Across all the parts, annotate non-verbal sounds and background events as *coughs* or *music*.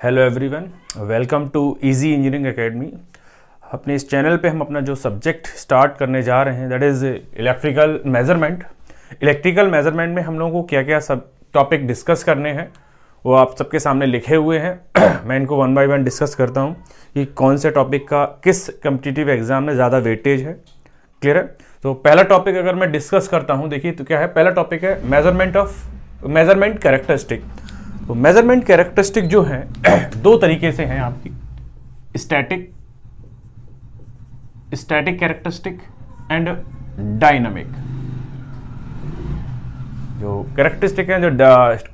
Hello everyone welcome to easy engineering academy अपने इस channel पे हम अपना जो सब्जेक्ट स्टार्ट करने जा रहे हैं that is electrical measurement electrical measurement में हम लोगों को क्या क्या सब टॉपिक डिस्कस करने हैं, वो आप सबके सामने लिखे हुए हैं। *coughs* मैं इनको वन बाय वन डिस्कस करता हूँ कि कौन से टॉपिक का किस कम्पिटिटिव एग्ज़ाम में ज़्यादा वेटेज है। क्लियर है? तो पहला टॉपिक अगर मैं डिस्कस करता हूँ, देखिए तो क्या है? पहला टॉपिक है मेज़रमेंट ऑफ़ मेज़रमेंट कैरेक्टरिस्टिक तो मेज़रमेंट कैरेक्टरिस्टिक जो है, *clears throat* दो तरीके से हैं आपकी। Static static characteristic and dynamic जो कैरेक्टरिस्टिक है, जो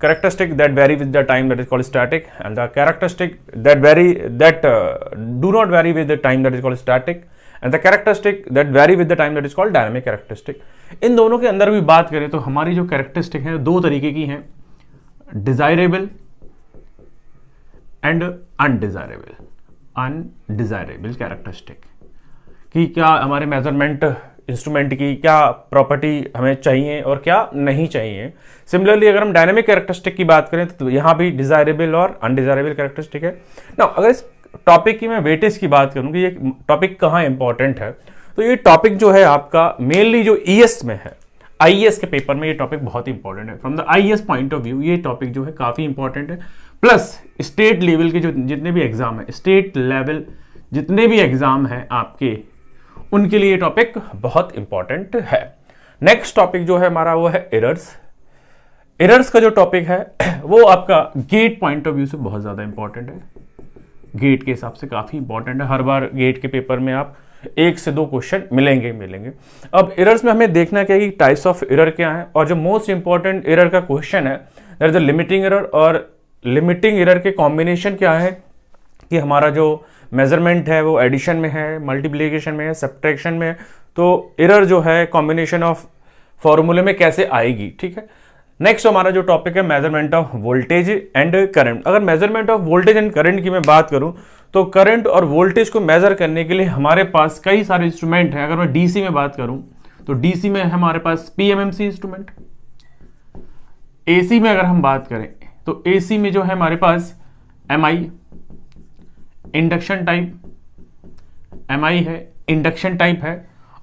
characteristic that vary with the time that is called static and the characteristic that vary that do not vary with the time that is called static and the characteristic that vary with the time that is called dynamic characteristic इन दोनों के अंदर भी बात करें तो हमारी जो characteristic है, दो तरीके की हैं। Desirable and undesirable undesirable characteristic कि क्या हमारे मेज़रमेंट इंस्ट्रूमेंट की क्या प्रॉपर्टी हमें चाहिए और क्या नहीं चाहिए? सिमिलरली अगर हम डायनेमिक कैरेक्टरिस्टिक की बात करें तो यहाँ भी डिजायरेबल और अनडिजायरेबल कैरेक्टरिस्टिक है। ना अगर इस टॉपिक की मैं वेटेज की बात करूँ कि ये टॉपिक कहाँ इंपॉर्टेंट है तो ये टॉपिक जो है आपका मेनली जो ई e में है। आई के पेपर में ये टॉपिक बहुत इंपॉर्टेंट है. From the eye point of view ये टॉपिक जो है काफ़ी इंपॉर्टेंट है. प्लस स्टेट लेवल के जो जितने भी एग्ज़ाम है स्टेट लेवल जितने भी एग्ज़ाम हैं आपके, उनके लिए टॉपिक बहुत इंपॉर्टेंट है. नेक्स्ट टॉपिक जो है हमारा वो है एरर्स एरर्स का जो टॉपिक है, *clears throat* वो आपका गेट पॉइंट ऑफ़ व्यू से बहुत ज़्यादा इंपॉर्टेंट है. गेट के हिसाब से काफ़ी इंपॉर्टेंट है. हर बार गेट के पेपर में आप एक से दो क्वेश्चन मिलेंगे मिलेंगे। अब एरर्स में हमें देखना क्या है कि टाइप्स ऑफ़ एरर क्या है, और जो मोस्ट इंपॉर्टेंट एरर का क्वेश्चन है दैट इज़ लिमिटिंग एरर और लिमिटिंग एरर के कॉम्बिनेशन क्या है कि हमारा जो मेज़रमेंट है वो एडिशन में है मल्टीप्लीकेशन में है सब्ट्रैक्शन में है तो एरर जो है कॉम्बिनेशन ऑफ़ फॉर्मूले में कैसे आएगी, ठीक है? नेक्स्ट हमारा जो टॉपिक है measurement of voltage and current अगर measurement of voltage and current की मैं बात करूँ तो करंट और वोल्टेज को मेजर करने के लिए हमारे पास कई सारे इंस्ट्रूमेंट हैं। अगर मैं डीसी में बात करूँ तो डीसी में हमारे पास पीएमएमसी इंस्ट्रूमेंट एसी में अगर हम बात करें तो एसी में जो है हमारे पास MI induction type M I है इंडक्शन टाइप है।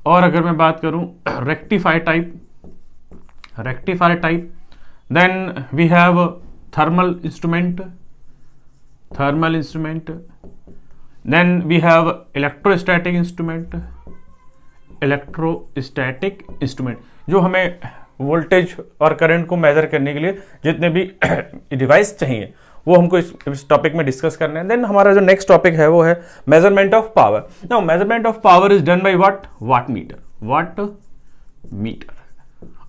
और अगर मैं बात करूँ rectifier type rectifier type then we have thermal instrument thermal instrument then we have electrostatic instrument electrostatic instrument जो हमें वोल्टेज और करंट को मेजर करने के लिए जितने भी *coughs* डिवाइस चाहिए वो हमको इस, टॉपिक में डिस्कस करना है। देन हमारा जो नेक्स्ट टॉपिक है वो है measurement of power now measurement of power is done by what watt meter watt meter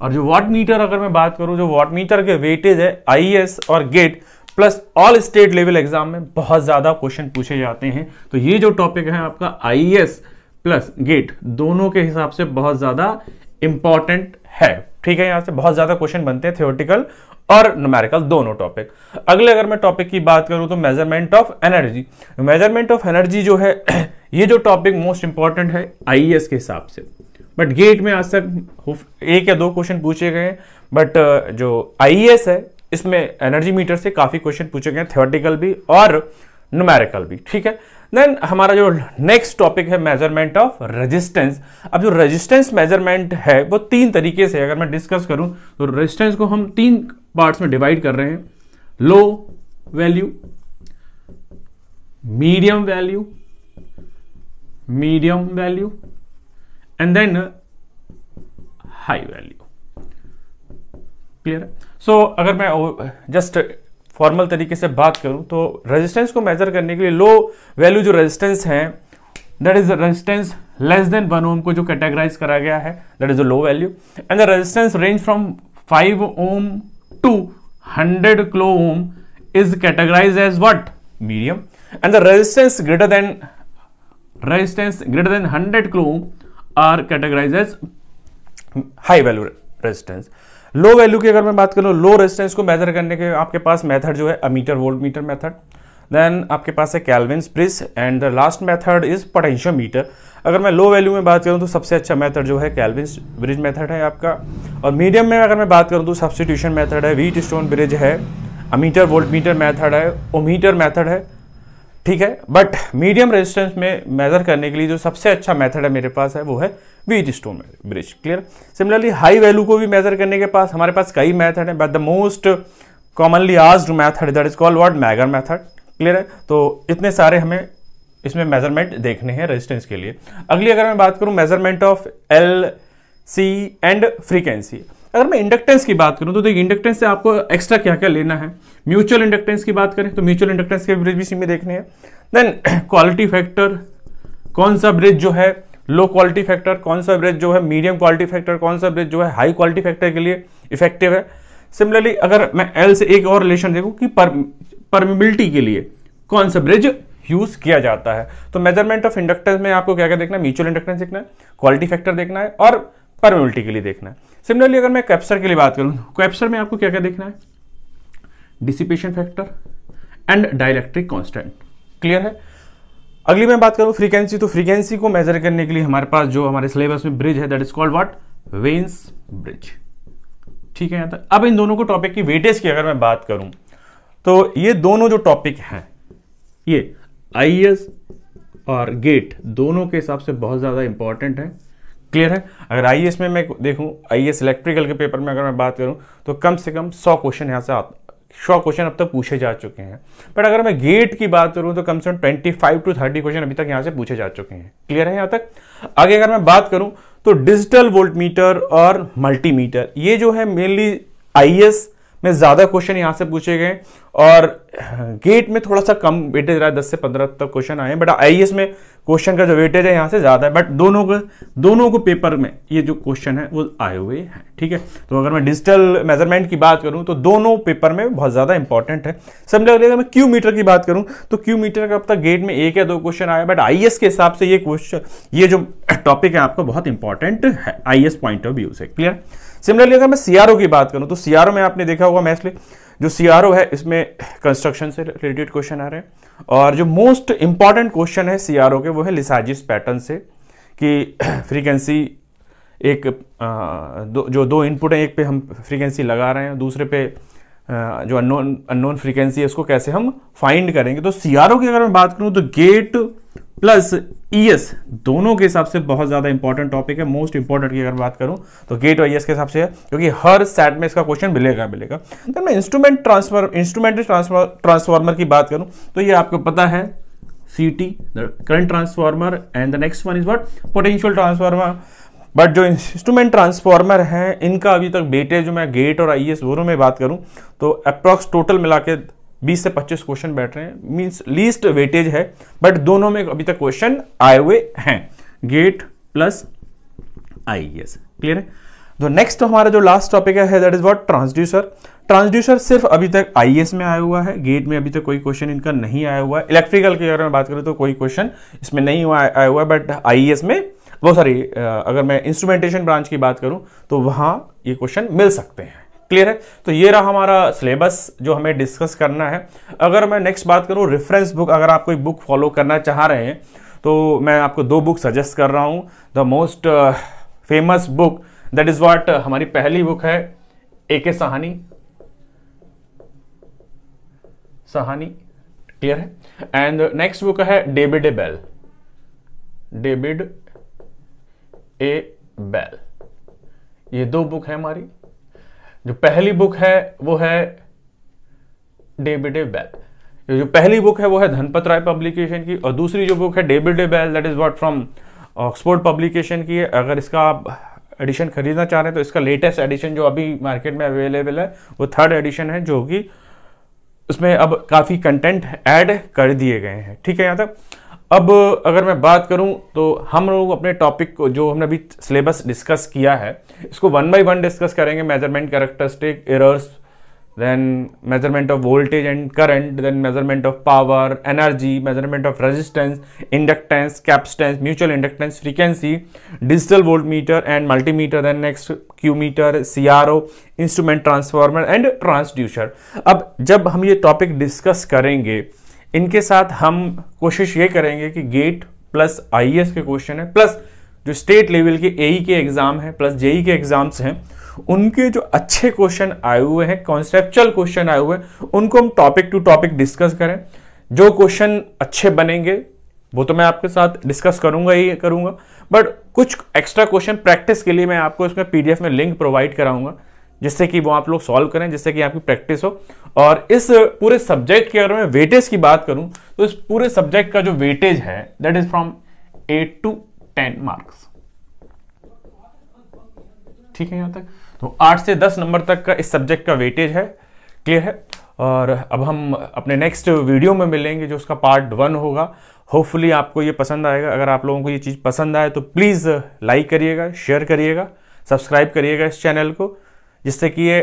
और जो वाट मीटर अगर मैं बात करूँ जो वाट मीटर के वेटेज है आईएएस और GATE plus all state level exam में बहुत ज़्यादा क्वेश्चन पूछे जाते हैं। तो ये जो टॉपिक है आपका आईएएस प्लस गेट दोनों के हिसाब से बहुत ज़्यादा इंपॉर्टेंट है। ठीक है, यहाँ से बहुत ज़्यादा क्वेश्चन बनते हैं थियोटिकल और न्यूमेरिकल दोनों टॉपिक अगले अगर मैं टॉपिक की बात करूँ तो measurement of energy measurement of energy जो है, *clears throat* ये जो टॉपिक मोस्ट इंपॉर्टेंट है आईएएस के हिसाब से। बट गेट में आज तक एक या दो क्वेश्चन पूछे गए बट जो आईएएस है इसमें एनर्जी मीटर से काफ़ी क्वेश्चन पूछे गए थियोटिकल भी और न्यूमेरिकल भी, ठीक है? देन हमारा जो नेक्स्ट टॉपिक है मेज़रमेंट ऑफ़ रेजिस्टेंस अब जो रेजिस्टेंस मेज़रमेंट है, वो तीन तरीके से अगर मैं डिस्कस करूँ तो रेजिस्टेंस को हम तीन पार्ट्स में डिवाइड कर रहे हैं. Low value medium value medium value and then high value clear so अगर मैं जस्ट फॉर्मल तरीके से बात करूँ तो रेजिस्टेंस को मेजर करने के लिए लो वैल्यू जो रेजिस्टेंस है that is resistance less than one ohm को जो कैटेगराइज करा गया है that is a low value and the resistance range from five ohm to hundred kilo ohm is categorise as what medium and the resistance greater than resistance greater than hundred kilo ohm are categorise as high value resistance low value की अगर मैं बात करूँ, low resistance को major करने के आपके पास method जो है ammeter volt meter method then आपके पास है Kelvin bridge and the last method is potentiometer अगर मैं लो वैल्यू में बात करूँ तो सबसे अच्छा मेथड जो है कैलविन ब्रिज मेथड है आपका. और मीडियम में अगर मैं बात करूँ तो सब्सटीट्यूशन मेथड है वीट स्टोन ब्रिज है अमीटर वोल्ट मीटर मैथड है ओमीटर मैथड है. ठीक है बट मीडियम रेजिस्टेंस में मेजर करने के लिए जो सबसे अच्छा मेथड है मेरे पास है, वो है Wheatstone bridge clear similarly high value को भी मेजर करने के पास हमारे पास कई मेथड है but the most commonly used method that is called what Megger method clear है? तो इतने सारे हमें इसमें मेज़रमेंट देखने हैं रेजिस्टेंस के लिए। अगली अगर मैं बात करूँ measurement of L C and frequency अगर मैं इंडक्टेंस की बात करूँ तो देखिए इंडक्टेंस से आपको एक्स्ट्रा क्या क्या लेना है? म्यूचुअल इंडक्टेंस की बात करें तो म्यूचुअल इंडक्टेंस के ब्रिज भी में देखने हैं। देन क्वालिटी फैक्टर कौन सा ब्रिज जो है लो क्वालिटी फैक्टर कौन सा ब्रिज जो है मीडियम क्वालिटी फैक्टर कौन सा ब्रिज जो है हाई क्वालिटी फैक्टर के लिए इफ़ेक्टिव है। सिमिलरली अगर मैं एल से एक और रिलेशन देखूँ कि परमिबिलिटी के लिए कौन सा ब्रिज यूज़ किया जाता है। तो मेज़रमेंट ऑफ़ इंडक्टेंस में आपको क्या क्या देखना है? म्यूचुअल इंडक्टेंस देखना है क्वालिटी फैक्टर देखना है और परमिबिलिटी के लिए देखना है। सिमिलरली अगर मैं कैप्सर के लिए बात करूँ कैप्सर में आपको क्या क्या देखना है? Dissipation factor and dielectric constant clear है? अगली मैं बात करूँ फ्रीक्वेंसी तो फ्रीक्वेंसी को मेजर करने के लिए हमारे पास जो हमारे सिलेबस में ब्रिज है that is called what Wien's bridge ठीक है यहाँ तक? अब इन दोनों को टॉपिक की वेटेज की अगर मैं बात करूँ तो ये दोनों जो टॉपिक हैं, ये आईएस और गेट दोनों के हिसाब से बहुत ज़्यादा इंपॉर्टेंट है। क्लियर है? अगर आई में मैं देखूँ आई इलेक्ट्रिकल के पेपर में अगर मैं बात करूँ तो कम से कम सौ क्वेश्चन यहाँ से सौ क्वेश्चन अब तक पूछे जा चुके हैं। बट अगर मैं गेट की बात करूँ तो कम से कम twenty five to thirty question अभी तक यहाँ से पूछे जा चुके हैं। क्लियर है यहाँ तक? आगे अगर मैं बात करूँ तो डिजिटल वोल्टमीटर और मल्टीमीटर ये जो है मेनली आई में ज़्यादा क्वेश्चन यहाँ से पूछे गए। और गेट में थोड़ा सा कम वेटेज रहा है, दस से पंद्रह तक क्वेश्चन आए बट आई में क्वेश्चन का जो वेटेज है यहाँ से ज़्यादा है। बट दोनों को दोनों को पेपर में ये जो क्वेश्चन है, वो आए हुए हैं, ठीक है? तो अगर मैं डिजिटल मेज़रमेंट की बात करूँ तो दोनों पेपर में बहुत ज़्यादा इंपॉर्टेंट है। समझ अगर मैं क्यू मीटर की बात करूँ तो क्यू मीटर का अब तक गेट में एक या दो क्वेश्चन आया बट आई के हिसाब से ये क्वेश्चन ये जो टॉपिक है आपका बहुत इंपॉर्टेंट है आई पॉइंट ऑफ़ व्यू से क्लियर सिमिलरली अगर मैं सीआरओ की बात करूँ तो सीआरओ में आपने देखा होगा मैथली, जो सीआरओ है, इसमें कंस्ट्रक्शन से रिलेटेड क्वेश्चन आ रहे हैं, और जो मोस्ट इंपॉर्टेंट क्वेश्चन है सीआरओ के, वो है लिसाजिस पैटर्न से, कि फ्रीक्वेंसी एक दो, जो दो इनपुट है, एक पे हम फ्रीक्वेंसी लगा रहे हैं, दूसरे पे जो अननोन अननोन फ्रीक्वेंसी है, उसको कैसे हम फाइंड करेंगे? तो सीआरओ की अगर मैं बात करूँ तो गेट प्लस ईएस दोनों के हिसाब से बहुत ज़्यादा इंपॉर्टेंट टॉपिक है मोस्ट इंपॉर्टेंट की अगर बात करूँ तो गेट और ईएस के हिसाब से है, क्योंकि हर सेट में इसका क्वेश्चन मिलेगा मिलेगा। तो मैं इंस्ट्रूमेंट ट्रांसफ़र इंस्ट्रूमेंट ट्रांसफॉर्मर की बात करूँ तो ये आपको पता है C T current transformer and the next one is what potential transformer but जो इंस्ट्रूमेंट ट्रांसफॉर्मर हैं, इनका अभी तक बेटे जो मैं गेट और आई एस दोनों में बात करूँ तो अप्रॉक्स टोटल मिला के 20 से 25 क्वेश्चन बैठ रहे हैं। मींस लीस्ट वेटेज है बट दोनों में अभी तक क्वेश्चन आए हुए हैं। गेट प्लस आई क्लियर है? तो नेक्स्ट हमारा जो लास्ट टॉपिक है that is what transducer transducer सिर्फ़ अभी तक आई में आया हुआ है। गेट में अभी तक कोई क्वेश्चन इनका नहीं आया हुआ है। इलेक्ट्रिकल की अगर मैं बात करूँ तो कोई क्वेश्चन इसमें नहीं हुआ, आया हुआ है बट आईईएस में वो सॉरी अगर मैं इंस्ट्रूमेंटेशन ब्रांच की बात करूँ तो वहाँ ये क्वेश्चन मिल सकते हैं। क्लियर है? तो ये रहा हमारा सिलेबस जो हमें डिस्कस करना है। अगर मैं नेक्स्ट बात करूँ रेफरेंस बुक अगर आप कोई बुक फॉलो करना चाह रहे हैं तो मैं आपको दो बुक सजेस्ट कर रहा हूँ। The most famous book that is what हमारी पहली बुक है A K Sawhney Sawhney clear है? एंड नेक्स्ट बुक है David A Bell David A Bell ये दो बुक है हमारी। जो पहली बुक है, वो है डेविड बेल। जो पहली बुक है, वो है धनपत राय पब्लिकेशन की और दूसरी जो बुक है, David Bell that is what from Oxford publication की है। अगर इसका आप एडिशन खरीदना चाह रहे हैं तो इसका लेटेस्ट एडिशन जो अभी मार्केट में अवेलेबल है, वो थर्ड एडिशन है, जो कि उसमें अब काफ़ी कंटेंट ऐड कर दिए गए हैं। ठीक है, यहाँ तक? अब अगर मैं बात करूँ तो हम लोग अपने टॉपिक को, जो हमने अभी सिलेबस डिस्कस किया है, इसको वन बाय वन डिस्कस करेंगे measurement characteristic errors then measurement of voltage and current then measurement of power energy measurement of resistance inductance capacitance mutual inductance frequency digital volt meter and multimeter then next Q meter C R O instrument transformer and transducer अब जब हम ये topic discuss करेंगे इनके साथ हम कोशिश ये करेंगे कि गेट प्लस आई के क्वेश्चन है, प्लस जो स्टेट लेवल के ए के एग्ज़ाम है, प्लस जेई के एग्ज़ाम्स हैं, उनके जो अच्छे क्वेश्चन आए हुए हैं कॉन्सेप्चुअल क्वेश्चन आए हुए हैं, उनको हम टॉपिक टू टॉपिक डिस्कस करें। जो क्वेश्चन अच्छे बनेंगे, वो तो मैं आपके साथ डिस्कस करूँगा ही करूँगा बट कुछ एक्स्ट्रा क्वेश्चन प्रैक्टिस के लिए मैं आपको इसमें पीडीएफ में लिंक प्रोवाइड कराऊँगा। जिससे कि वो आप लोग सॉल्व करें, जिससे कि आपकी प्रैक्टिस हो। और इस पूरे सब्जेक्ट की अगर मैं वेटेज की बात करूँ तो इस पूरे सब्जेक्ट का जो वेटेज है that is from eight to ten marks ठीक है यहाँ तक? तो आठ से दस नंबर तक का इस सब्जेक्ट का वेटेज है क्लियर है? और अब हम अपने नेक्स्ट वीडियो में मिलेंगे, जो उसका पार्ट वन होगा। होपफुली आपको ये पसंद आएगा। अगर आप लोगों को ये चीज़ पसंद आए तो प्लीज़ लाइक करिएगा शेयर करिएगा सब्सक्राइब करिएगा इस चैनल को। जिससे कि ये,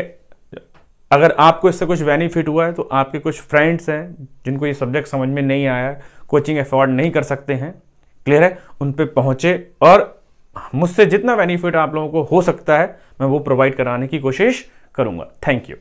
अगर आपको इससे कुछ बेनिफिट हुआ है तो आपके कुछ फ्रेंड्स हैं, जिनको ये सब्जेक्ट समझ में नहीं आया कोचिंग अफोर्ड नहीं कर सकते हैं क्लियर है? उन पर पहुँचे और मुझसे जितना बेनिफिट आप लोगों को हो सकता है, मैं वो प्रोवाइड कराने की कोशिश करूँगा। Thank you